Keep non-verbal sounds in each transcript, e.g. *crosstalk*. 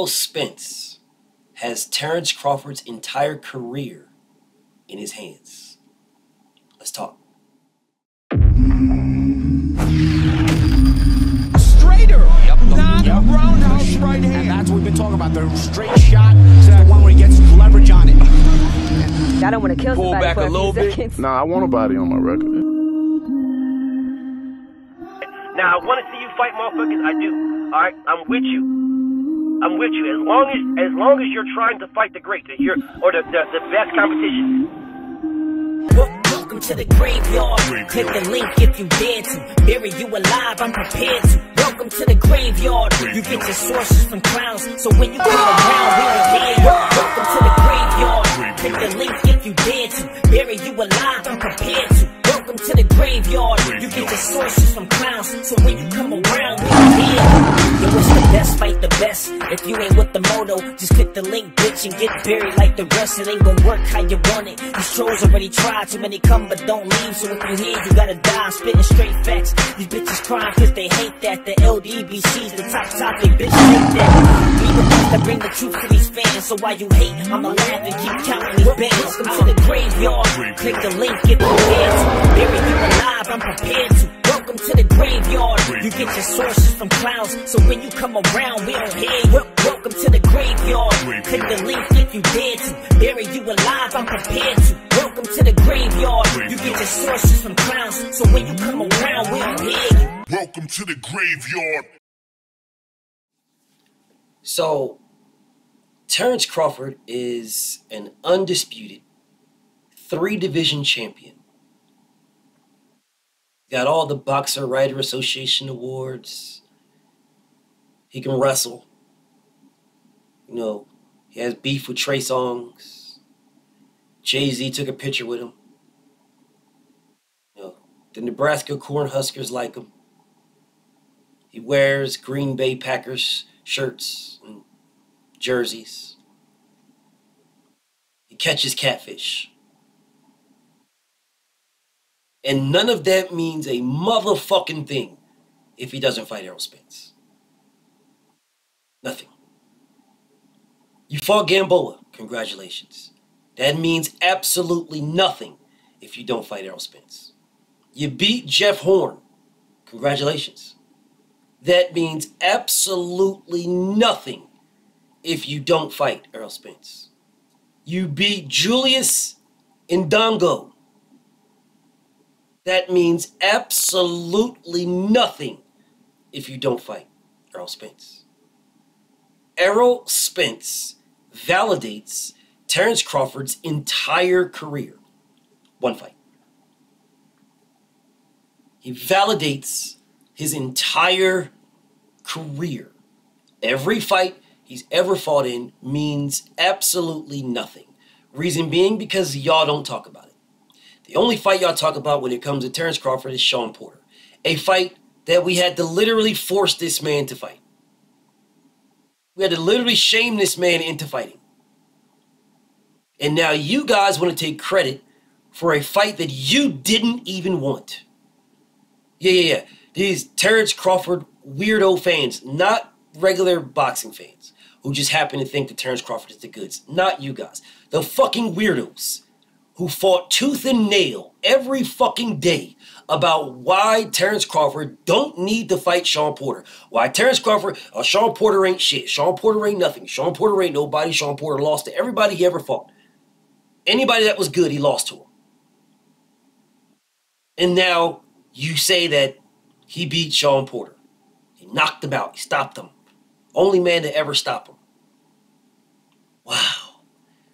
Errol Spence has Terrence Crawford's entire career in his hands. Let's talk. Straighter, Yep. not Yep. roundhouse right And hand. that's what we've been talking about. The straight shot is the one where he gets leverage on it. I don't want to kill Pull somebody back for a a, little few bit. seconds. Nah, I want a body on my record. Now I want to see you fight motherfuckers. I do. All right, I'm with you. I'm with you. As long as as long as you're trying to fight the great, or the the, the best competition. Welcome to the graveyard. Click the link if you dare to. Bury you alive, I'm prepared to. Welcome to the graveyard. You get your sources from clowns, so when you come around, we hear you. Welcome to the graveyard. Click the link if you dare to. Bury you alive, I'm prepared to. Welcome to the graveyard. You get your sources from clowns, so when you come around, we hear. Yo, it's the best, fight the best. If you ain't with the moto, just click the link, bitch, and get buried like the rest. It ain't gonna work how you want it. These trolls already tried, too many come but don't leave. So if you here, you gotta die. I'm spitting straight facts. These bitches crying cause they hate that. The LDBC's the top topic, bitch, hate that. We the ones that bring the truth to these fans. So while you hate, I'ma laugh and keep counting these bands. Welcome to the graveyard. Click the link, get prepared to. You alive, I'm prepared to. Welcome to the graveyard. You get your sources from clowns, so when you come around, we don't hear you. Welcome to the graveyard. Click the link if you dare to. Bury you alive, I'm prepared to. Welcome to the graveyard. You get your sources from clowns, so when you come around, we don't hear you. Welcome to the graveyard. So, Terrence Crawford is an undisputed three division champion. Got all the Boxer Writer Association awards. He can wrestle. You know, he has beef with Trey Songz. Jay Z took a picture with him. You know, the Nebraska Cornhuskers like him. He wears Green Bay Packers shirts and jerseys. He catches catfish. And none of that means a motherfucking thing if he doesn't fight Errol Spence. Nothing. You fought Gamboa. Congratulations. That means absolutely nothing if you don't fight Errol Spence. You beat Jeff Horn. Congratulations. That means absolutely nothing if you don't fight Errol Spence. You beat Julius Indongo. That means absolutely nothing if you don't fight Errol Spence. Errol Spence validates Terrence Crawford's entire career. One fight. He validates his entire career. Every fight he's ever fought in means absolutely nothing. Reason being because y'all don't talk about it. The only fight y'all talk about when it comes to Terrence Crawford is Sean Porter. A fight that we had to literally force this man to fight. We had to literally shame this man into fighting. And now you guys want to take credit for a fight that you didn't even want. Yeah, yeah, yeah. These Terrence Crawford weirdo fans, not regular boxing fans, who just happen to think that Terrence Crawford is the goods. Not you guys. The fucking weirdos who fought tooth and nail every fucking day about why Terrence Crawford don't need to fight Sean Porter. Why Terrence Crawford, uh, Sean Porter ain't shit. Sean Porter ain't nothing. Sean Porter ain't nobody. Sean Porter lost to everybody he ever fought. Anybody that was good, he lost to him. And now you say that he beat Sean Porter. He knocked him out. He stopped him. Only man to ever stop him. Wow.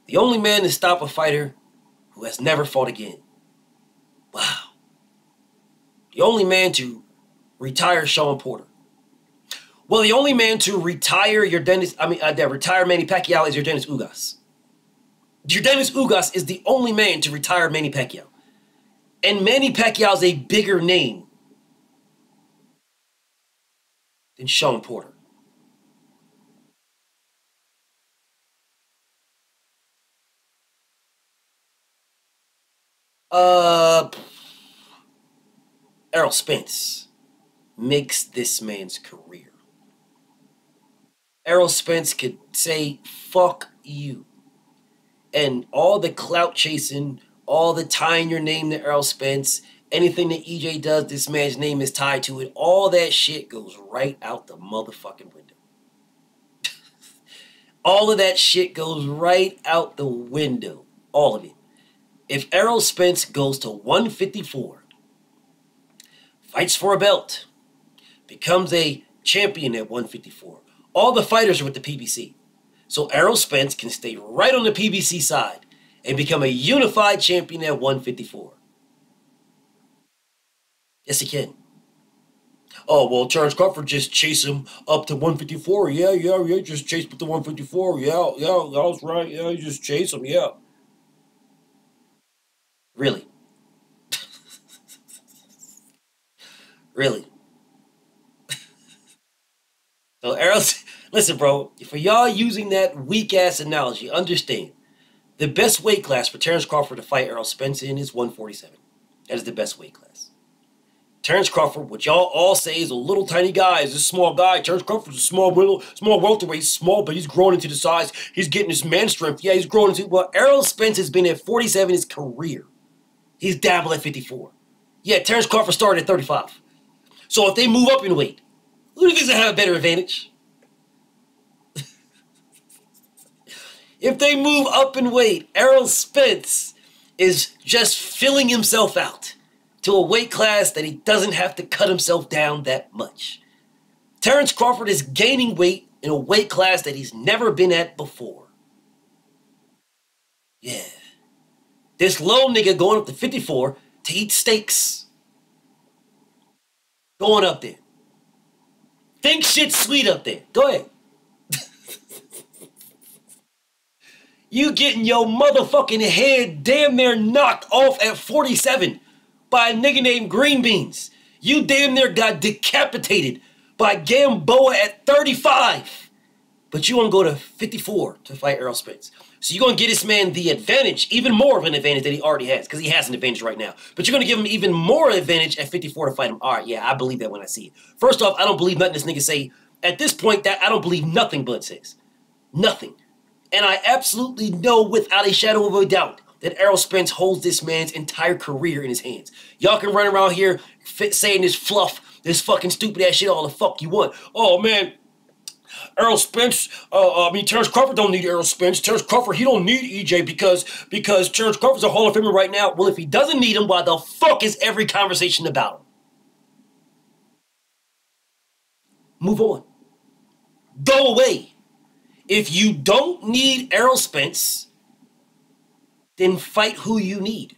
The only man to stop a fighter who has never fought again. Wow. The only man to retire Sean Porter. Well, the only man to retire Yordenis, I mean, uh, retire Manny Pacquiao is Yordenis Ugas. Yordenis Ugas is the only man to retire Manny Pacquiao. And Manny Pacquiao is a bigger name than Sean Porter. Uh, Errol Spence makes this man's career. Errol Spence could say, fuck you. And all the clout chasing, all the tying your name to Errol Spence, anything that EJ does, this man's name is tied to it. All that shit goes right out the motherfucking window. *laughs* all of that shit goes right out the window. All of it. If Errol Spence goes to 154, fights for a belt, becomes a champion at 154, all the fighters are with the PBC. So Errol Spence can stay right on the PBC side and become a unified champion at 154. Yes, he can. Oh, well, Terrence Crawford just chase him up to 154. Yeah, yeah, yeah, just chase him to 154. Yeah, yeah, that was right. Yeah, you just chase him. Yeah. Really? really? so, Errol's. Listen, bro, for y'all using that weak ass analogy, understand the best weight class for Terrence Crawford to fight Errol Spence in is 147. That is the best weight class. Terrence Crawford, what y'all all say is a little tiny guy, is a small guy. Terrence Crawford's a small, little, small welterweight, small, but he's growing into the size. He's getting his man strength. Yeah, he's growing into. Well, Errol Spence has been at 47 his career. He's dabbled at 54. Yeah, Terrence Crawford started at 35. So if they move up in weight, who do you think's gonna have a better advantage? *laughs* if they move up in weight, Errol Spence is just filling himself out to a weight class that he doesn't have to cut himself down that much. Terrence Crawford is gaining weight in a weight class that he's never been at before. Yeah. This low nigga going up to 54 to eat steaks. Going up there. Think shit sweet up there. Go ahead. *laughs* you getting your motherfucking head damn near knocked off at 47 by a nigga named Green Beans. You damn near got decapitated by Gamboa at 35. But you want to go to 54 to fight Errol Spence. So you're going to get this man the advantage, even more of an advantage that he already has, because he has an advantage right now. But you're going to give him even more advantage at 54 to fight him. All right, yeah, I believe that when I see it. First off, I don't believe nothing this nigga say. At this point, that I don't believe nothing Bud says. Nothing. And I absolutely know without a shadow of a doubt that Errol Spence holds this man's entire career in his hands. Y'all can run around here saying this fluff, this fucking stupid ass shit all the fuck you want. Oh man, Errol Spence, uh, I mean Terrence Crawford don't need Errol Spence. Terrence Crawford, he don't need EJ because because Terrence Crawford's a Hall of Famer right now. Well, if he doesn't need him, why the fuck is every conversation about him? Move on. Go away. If you don't need Errol Spence, then fight who you need.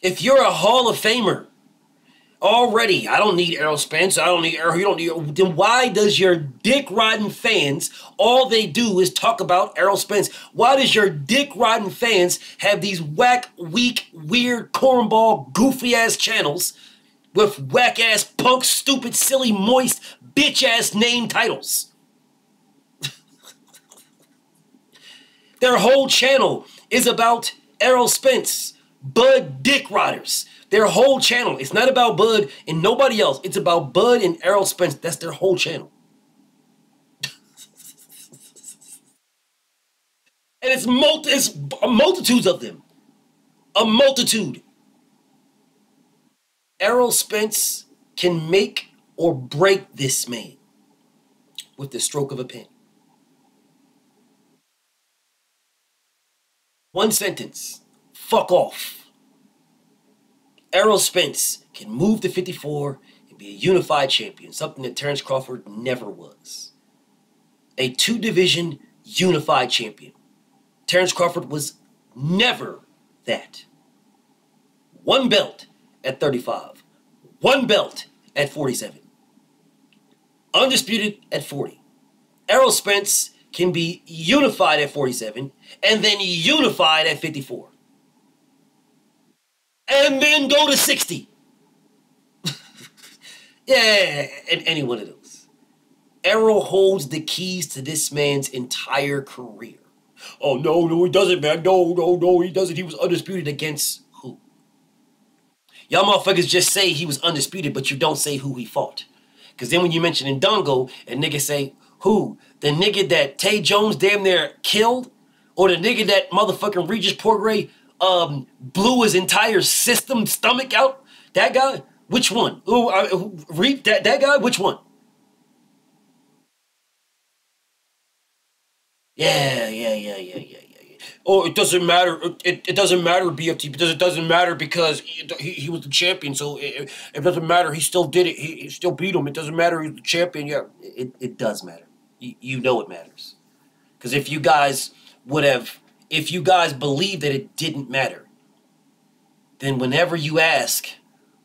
If you're a Hall of Famer already, I don't need Errol Spence, I don't need Errol, you don't need, then why does your dick riding fans, all they do is talk about Errol Spence? Why does your dick riding fans have these whack, weak, weird, cornball, goofy ass channels with whack ass, punk, stupid, silly, moist, bitch ass name titles? *laughs* Their whole channel is about Errol Spence, Bud Dick Riders. Their whole channel. It's not about Bud and nobody else. It's about Bud and Errol Spence. That's their whole channel. and it's, multi- it's multitudes of them. A multitude. Errol Spence can make or break this man with the stroke of a pen. One sentence. Fuck off. Errol Spence can move to 54 and be a unified champion, something that Terrence Crawford never was. A two division unified champion. Terrence Crawford was never that. One belt at 35, one belt at 47, undisputed at 40. Errol Spence can be unified at 47 and then unified at 54. And then go to 60. *laughs* yeah, and any one of those. Errol holds the keys to this man's entire career. Oh, no, no, he doesn't, man. No, no, no, he doesn't. He was undisputed against who? Y'all motherfuckers just say he was undisputed, but you don't say who he fought. Because then when you mention Indongo and niggas say, who? The nigga that Tay Jones damn near killed? Or the nigga that motherfucking Regis Prograis um, blew his entire system stomach out? That guy? Which one? Ooh, uh, who- Re- that, that guy? Which one? Yeah, yeah, yeah, yeah, yeah, yeah. yeah. Oh, it doesn't matter. It, it doesn't matter, BFT, because it doesn't matter because he, he, he was the champion. So it, it doesn't matter. He still did it. He, he still beat him. It doesn't matter. He's the champion. Yeah, it, it does matter. You, you know it matters. Because if you guys would have, if you guys believe that it didn't matter, then whenever you ask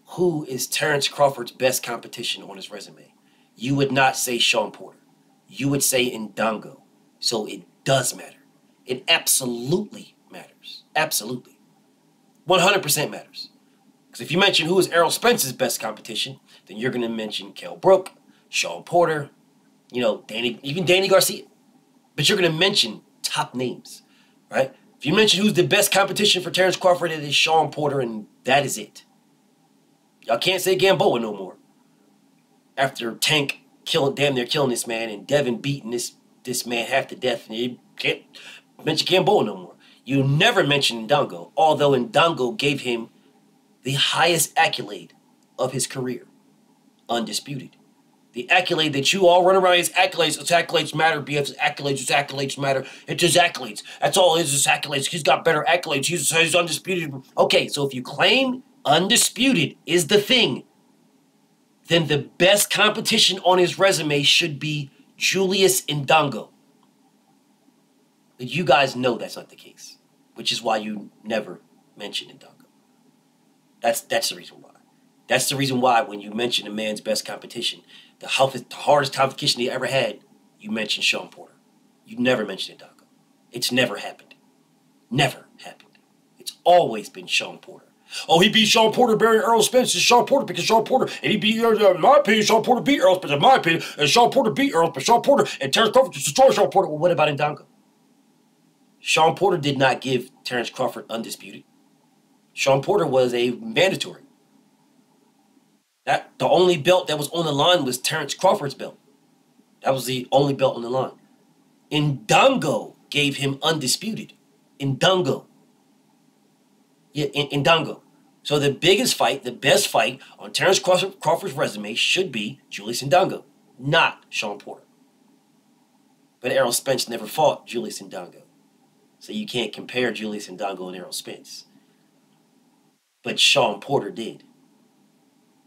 who is Terrence Crawford's best competition on his resume, you would not say Sean Porter. You would say Ndongo. So it does matter. It absolutely matters. Absolutely. 100% matters. Because if you mention who is Errol Spence's best competition, then you're going to mention Kell Brook, Sean Porter, you know, Danny, even Danny Garcia. But you're going to mention top names, right? If you mention who's the best competition for Terrence Crawford, it is Sean Porter, and that is it. Y'all can't say Gamboa no more. After Tank killing, damn near killing this man, and Devin beating this this man half to death, and you can't mention Gamboa no more. You never mention Ndongo, although Ndongo gave him the highest accolade of his career, undisputed. The accolade that you all run around is accolades. It's accolades matter. BF's accolades. It's accolades matter. It's his accolades. That's all it is. Is accolades. He's got better accolades. He's, he's undisputed. Okay, so if you claim undisputed is the thing, then the best competition on his resume should be Julius Ndongo. But you guys know that's not the case, which is why you never mention Ndongo. That's that's the reason why. That's the reason why when you mention a man's best competition, the, toughest, the hardest competition he ever had, you mention Sean Porter. You never mention Ndongo. It's never happened. Never happened. It's always been Sean Porter. Oh, he beat Sean Porter, bearing Earl Spence. It's Sean Porter because Sean Porter, and he beat, uh, in my opinion, Sean Porter beat Earl Spence. In my opinion, and Sean Porter beat Earl Spence. Sean Porter and Terrence Crawford just destroyed Sean Porter. Well, what about Ndongo? Sean Porter did not give Terrence Crawford undisputed. Sean Porter was a mandatory. That the only belt that was on the line was Terrence Crawford's belt. That was the only belt on the line. Ndongo gave him undisputed. Ndongo. Yeah, in, Ndongo. So the biggest fight, the best fight on Terrence Crawford, Crawford's resume should be Julius Ndongo, not Sean Porter. But Errol Spence never fought Julius Ndongo. So you can't compare Julius Ndongo and Errol Spence. But Sean Porter did.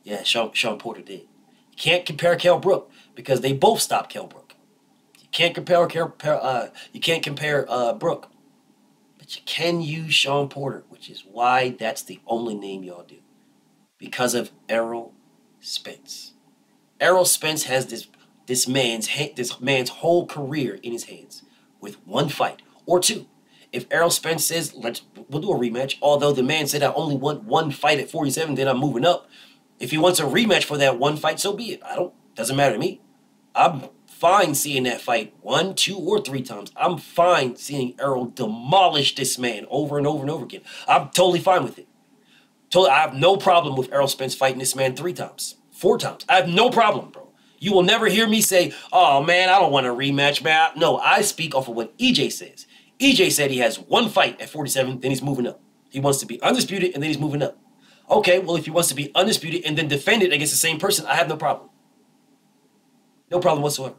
Yeah, Sean, Sean Porter did. You can't compare Kell Brook because they both stopped Kell Brook. You can't compare Kell, uh, you can't compare uh, Brook, but you can use Sean Porter, which is why that's the only name y'all do, because of Errol Spence. Errol Spence has this this man's this man's whole career in his hands with one fight or two. If Errol Spence says let's we'll do a rematch, although the man said I only want one fight at 47, then I'm moving up. If he wants a rematch for that one fight, so be it. I don't doesn't matter to me. I'm fine seeing that fight one, two, or three times. I'm fine seeing Errol demolish this man over and over and over again. I'm totally fine with it. Totally, I have no problem with Errol Spence fighting this man three times, four times. I have no problem, bro. You will never hear me say, "Oh man, I don't want a rematch, man." No, I speak off of what EJ says. EJ said he has one fight at 47, then he's moving up. He wants to be undisputed, and then he's moving up. Okay, well, if he wants to be undisputed and then defend it against the same person, I have no problem. No problem whatsoever.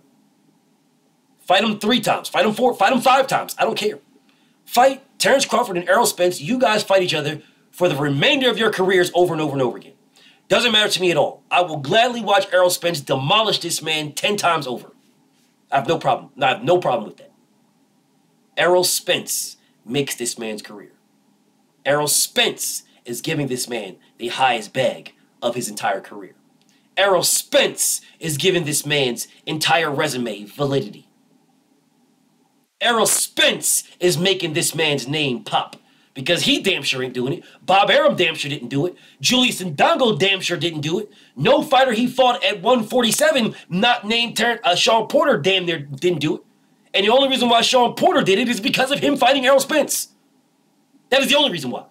Fight him three times. Fight him four. Fight him five times. I don't care. Fight Terrence Crawford and Errol Spence. You guys fight each other for the remainder of your careers over and over and over again. Doesn't matter to me at all. I will gladly watch Errol Spence demolish this man 10 times over. I have no problem. I have no problem with that. Errol Spence makes this man's career. Errol Spence is giving this man the highest bag of his entire career. Errol Spence is giving this man's entire resume validity. Errol Spence is making this man's name pop because he damn sure ain't doing it. Bob Arum damn sure didn't do it. Julius Ndongo damn sure didn't do it. No fighter he fought at 147, not named Ter- uh, Sean Porter, damn near didn't do it. And the only reason why Sean Porter did it is because of him fighting Errol Spence. That is the only reason why.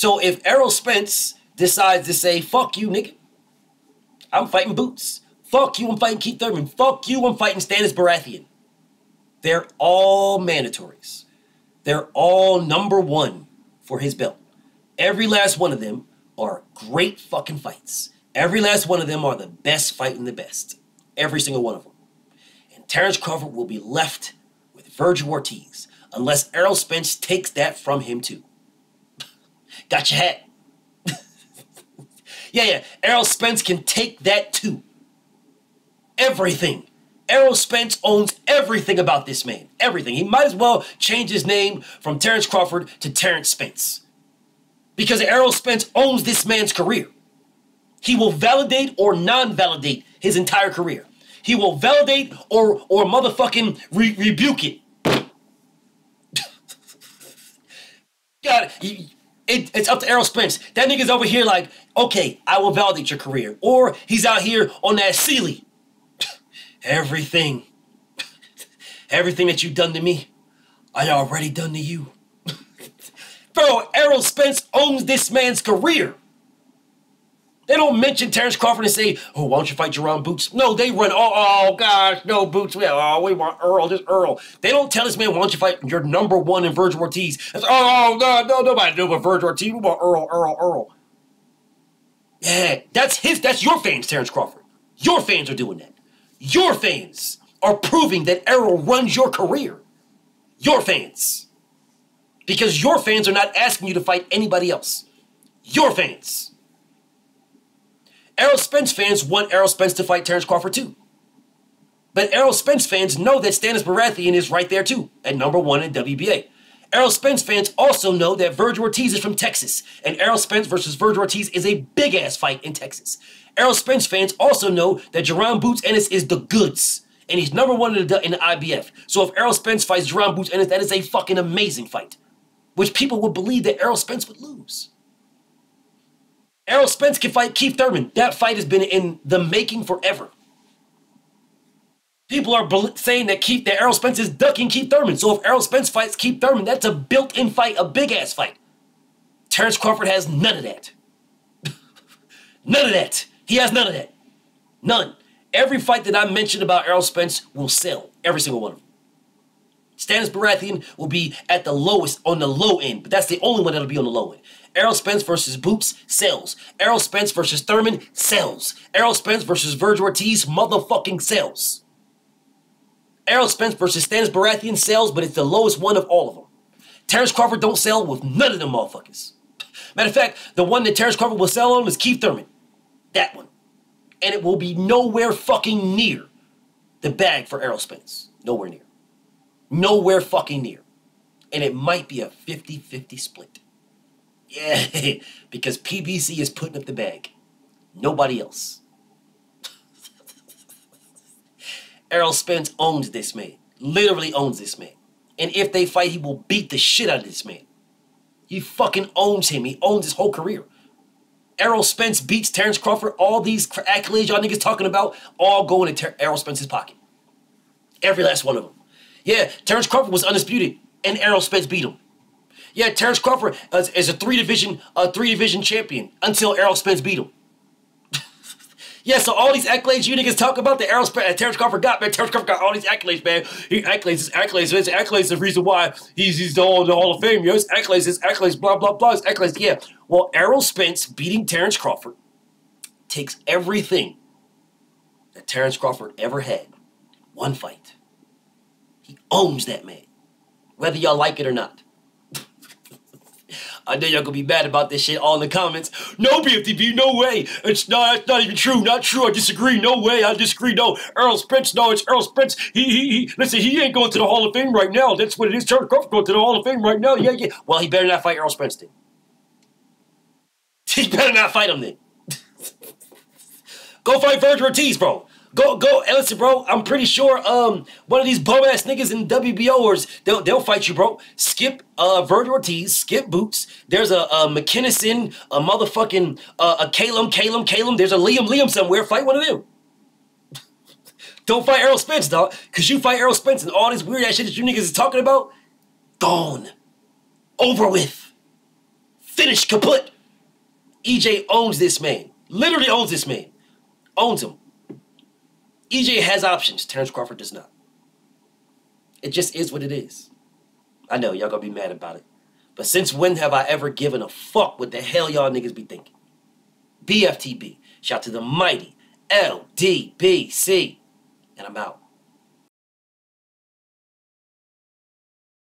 So if Errol Spence decides to say, fuck you, nigga, I'm fighting Boots. Fuck you, I'm fighting Keith Thurman. Fuck you, I'm fighting Stannis Baratheon. They're all mandatories. They're all number one for his belt. Every last one of them are great fucking fights. Every last one of them are the best fighting the best. Every single one of them. And Terrence Crawford will be left with Virgil Ortiz unless Errol Spence takes that from him too. Got your hat. *laughs* yeah, yeah. Errol Spence can take that too. Everything. Errol Spence owns everything about this man. Everything. He might as well change his name from Terrence Crawford to Terrence Spence. Because Errol Spence owns this man's career. He will validate or non-validate his entire career. He will validate or or motherfucking re- rebuke it. *laughs* God, he- it, it's up to Errol Spence. That nigga's over here like, okay, I will validate your career. Or he's out here on that Sealy. *laughs* Everything, *laughs* everything that you've done to me, I already done to you. *laughs* Bro, Errol Spence owns this man's career. They don't mention Terrence Crawford and say, "Oh, why don't you fight Jerome Boots?" No, they run. Oh, oh gosh, no Boots. We, oh, we want Earl. just Earl. They don't tell this man, "Why don't you fight your number one in Virgil Ortiz?" It's, oh, oh, no, no, nobody do but Virgil Ortiz. We want Earl, Earl, Earl. Yeah, that's his. That's your fans, Terrence Crawford. Your fans are doing that. Your fans are proving that Errol runs your career. Your fans. Because your fans are not asking you to fight anybody else. Your fans. Errol Spence fans want Errol Spence to fight Terrence Crawford too. But Errol Spence fans know that Stannis Baratheon is right there too, at number one in WBA. Errol Spence fans also know that Virgil Ortiz is from Texas, and Errol Spence versus Virgil Ortiz is a big ass fight in Texas. Errol Spence fans also know that Jaron Boots Ennis is the goods, and he's number one in the, in the IBF. So if Errol Spence fights Jaron Boots Ennis, that is a fucking amazing fight, which people would believe that Errol Spence would lose. Errol Spence can fight Keith Thurman. That fight has been in the making forever. People are saying that Keith, that Errol Spence is ducking Keith Thurman. So if Errol Spence fights Keith Thurman, that's a built-in fight, a big ass fight. Terrence Crawford has none of that. *laughs* none of that. He has none of that. None. Every fight that I mentioned about Errol Spence will sell. Every single one of them. Stannis Baratheon will be at the lowest on the low end, but that's the only one that'll be on the low end. Errol Spence versus Boots sells. Errol Spence versus Thurman sells. Errol Spence versus Virgil Ortiz motherfucking sells. Errol Spence versus Stannis Baratheon sells, but it's the lowest one of all of them. Terrence Crawford don't sell with none of them motherfuckers. Matter of fact, the one that Terrence Crawford will sell on is Keith Thurman. That one. And it will be nowhere fucking near the bag for Errol Spence. Nowhere near. Nowhere fucking near. And it might be a 50 50 split. Yeah, *laughs* because PBC is putting up the bag. Nobody else. *laughs* Errol Spence owns this man. Literally owns this man. And if they fight, he will beat the shit out of this man. He fucking owns him. He owns his whole career. Errol Spence beats Terrence Crawford. All these accolades y'all niggas talking about, all go into Ter- Errol Spence's pocket. Every last one of them. Yeah, Terrence Crawford was undisputed, and Errol Spence beat him. Yeah, Terrence Crawford is, is a three division, a three division champion until Errol Spence beat him. *laughs* yeah, so all these accolades you niggas talk about, the Errol Spence, uh, Terrence Crawford got, man. Terrence Crawford got all these accolades, man. He accolades, his accolades, his accolades. The reason why he's he's the Hall, the Hall of Fame. Yo, his accolades, his accolades, blah blah blah. His accolades. Yeah. Well, Errol Spence beating Terrence Crawford takes everything that Terrence Crawford ever had. One fight. He owns that man, whether y'all like it or not. I know y'all gonna be mad about this shit all in the comments. No, BFTB, no way. It's not, it's not even true. Not true. I disagree. No way. I disagree. No. Earl Spence, no, it's Earl Spence. He, he, he, listen, he ain't going to the Hall of Fame right now. That's what it is. Terrence Crawford going to the Hall of Fame right now. Yeah, yeah. Well, he better not fight Earl Spence then. *laughs* He better not fight him then. *laughs* Go fight Virgil Ortiz, bro. Go, go, listen, bro. I'm pretty sure um one of these bum ass niggas in WBOers they'll they'll fight you, bro. Skip uh Virgil Ortiz, skip Boots. There's a, a McKinnison, a motherfucking uh, a Calum, Calum, Calum. There's a Liam, Liam somewhere. Fight one of them. *laughs* Don't fight Errol Spence, dog. Cause you fight Errol Spence and all this weird ass shit that you niggas is talking about, gone, over with, finished, kaput. EJ owns this man. Literally owns this man owns him. EJ has options. Terrence Crawford does not. It just is what it is. I know y'all gonna be mad about it. But since when have I ever given a fuck what the hell y'all niggas be thinking? BFTB. Shout to the mighty LDBC. And I'm out.